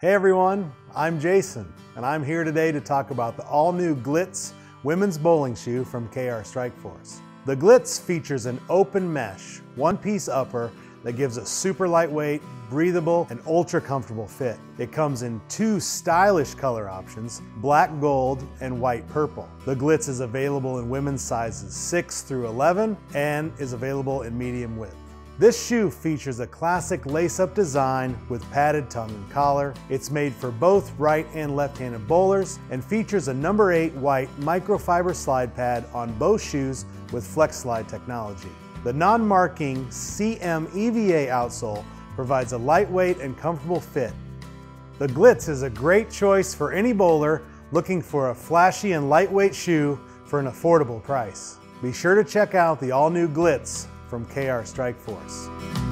Hey everyone, I'm Jason, and I'm here today to talk about the all-new Glitz women's bowling shoe from KR Strikeforce. The Glitz features an open mesh, one-piece upper that gives a super lightweight, breathable, and ultra comfortable fit. It comes in two stylish color options, black gold and white purple. The Glitz is available in women's sizes 6 through 11 and is available in medium width. This shoe features a classic lace-up design with padded tongue and collar. It's made for both right and left-handed bowlers and features a number 8 white microfiber slide pad on both shoes with flex slide technology. The non-marking CM EVA outsole provides a lightweight and comfortable fit. The Glitz is a great choice for any bowler looking for a flashy and lightweight shoe for an affordable price. Be sure to check out the all-new Glitz from KR Strikeforce.